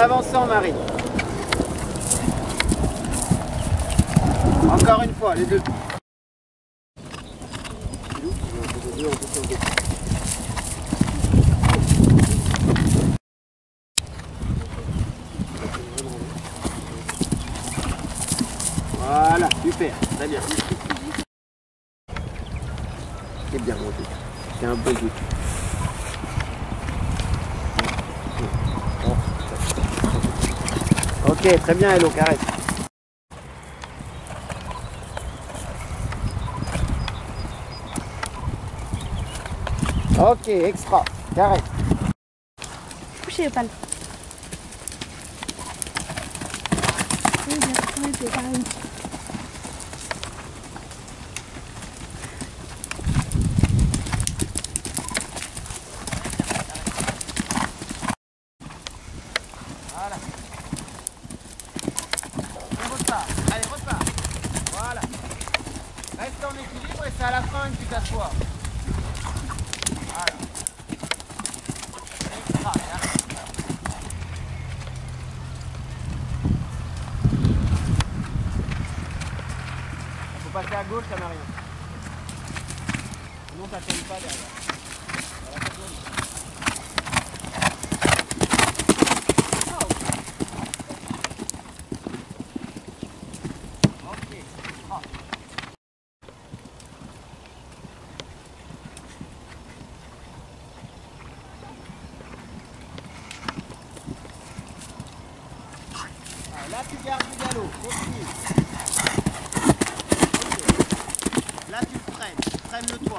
avançant, Marie. Encore une fois, les deux. Voilà, super, très bien. C'est bien monté. C'est un beau goût. Ok, très bien, Hello, carré. Ok, extra, carré. Touchez c'est pareil. Voilà. On repart. Allez, repart. Voilà. Reste en équilibre et c'est à la fin que tu t'assois. Faut passer à gauche, ça rien. Sinon, ça tienne pas derrière. Là, tu gardes du galop. Continue. Là, tu freines. Tu freines le toit.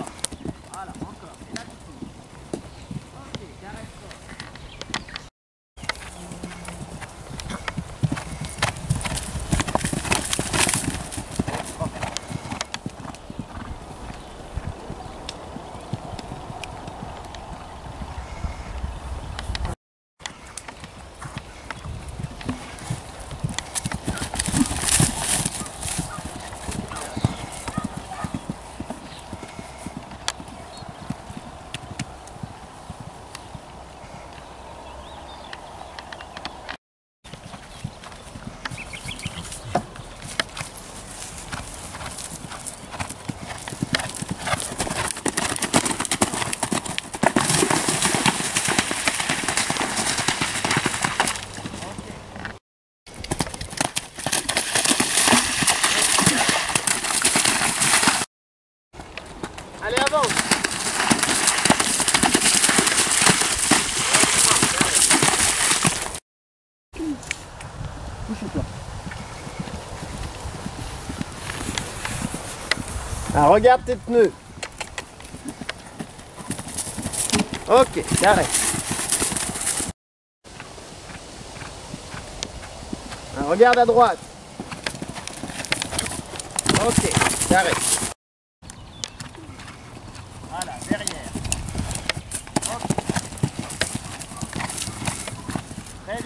Allez, avance Ah, regarde tes pneus. Ok, carré. Ah, regarde à droite. Ok, carré. Voilà, derrière. Ok. Très bien, carré. Ça c'était le fagnon. Là. Ok,